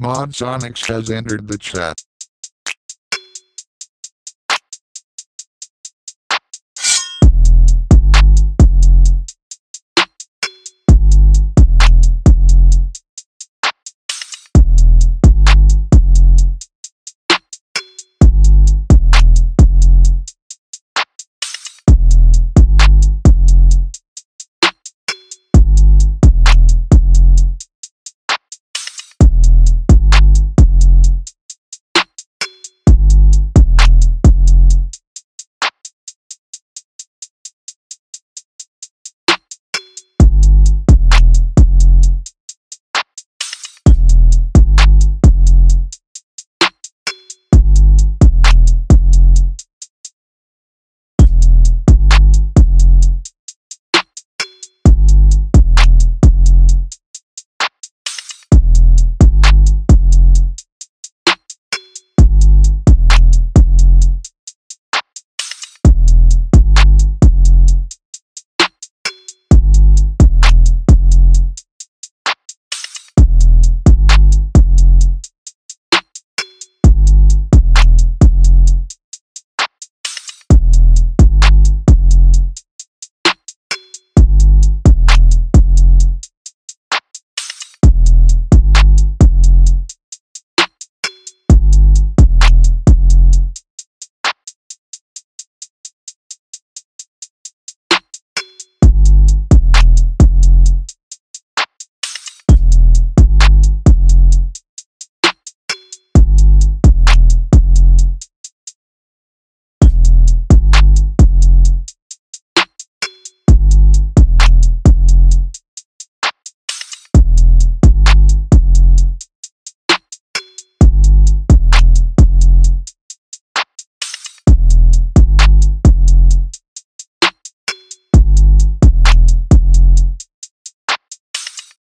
Modsonics has entered the chat.